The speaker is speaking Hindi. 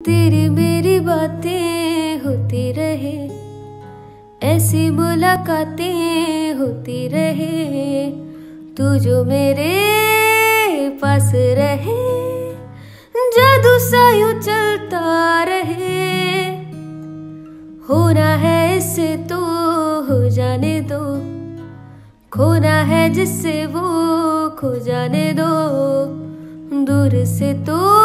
तेरी मेरी बातें होती रहे, ऐसी मुलाकातें होती रहे, तू जो मेरे पास रहे, जादू सा यूँ चलता रहे। होना है इससे तो हो जाने दो, खोना है जिससे वो खो जाने दो, दूर से तो